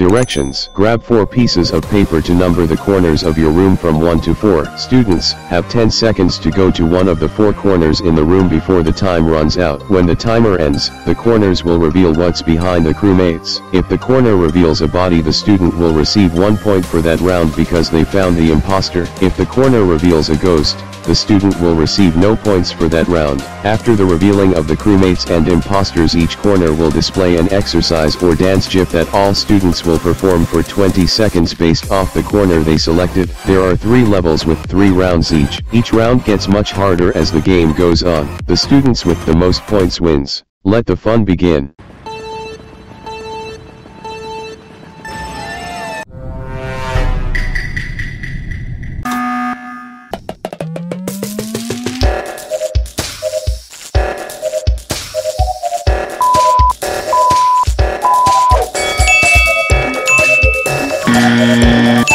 Directions. Grab 4 pieces of paper to number the corners of your room from 1 to 4. Students, have 10 seconds to go to one of the 4 corners in the room before the time runs out. When the timer ends, the corners will reveal what's behind the crewmates. If the corner reveals a body the student will receive 1 point for that round because they found the imposter. If the corner reveals a ghost, the student will receive no points for that round. After the revealing of the crewmates and imposters each corner will display an exercise or dance gif that all students will perform for 20 seconds based off the corner they selected. There are 3 levels with 3 rounds each. Each round gets much harder as the game goes on. The students with the most points wins. Let the fun begin. Yeah.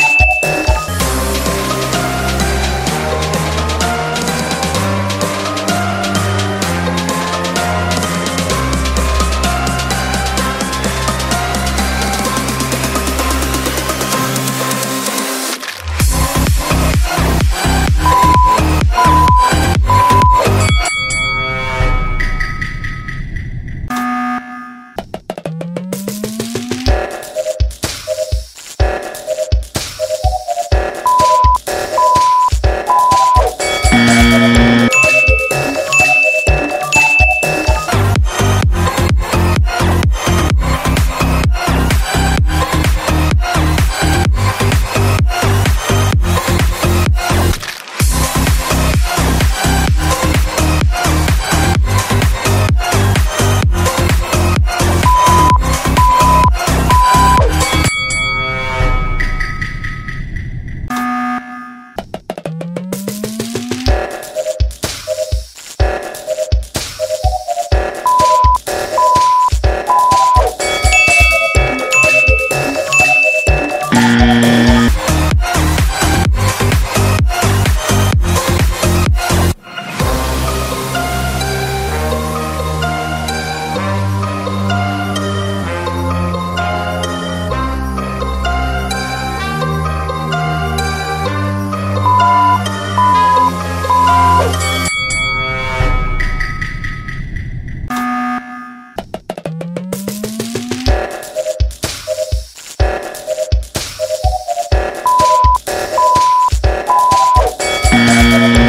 Música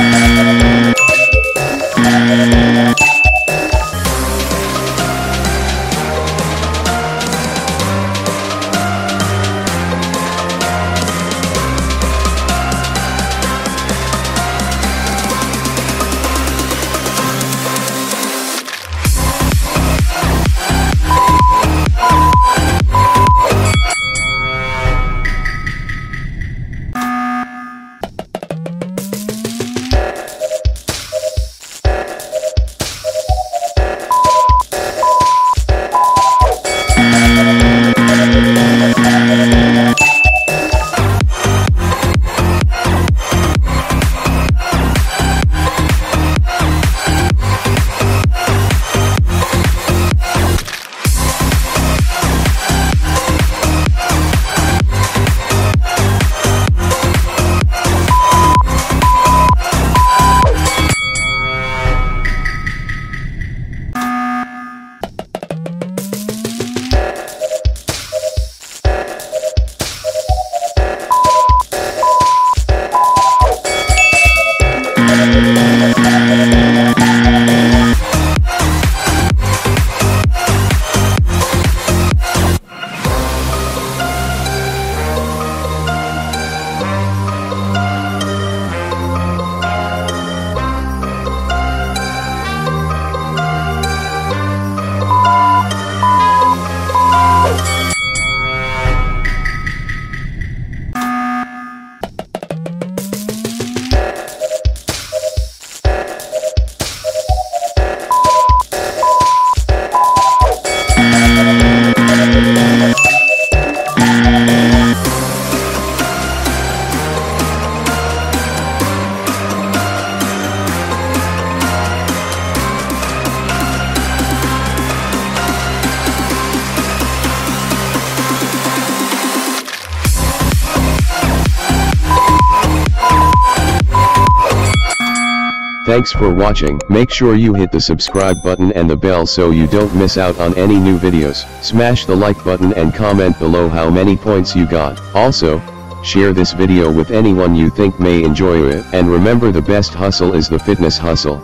Música Thanks for watching. Make sure you hit the subscribe button and the bell so you don't miss out on any new videos. Smash the like button and comment below how many points you got. Also, share this video with anyone you think may enjoy it. And remember the best hustle is the fitness hustle.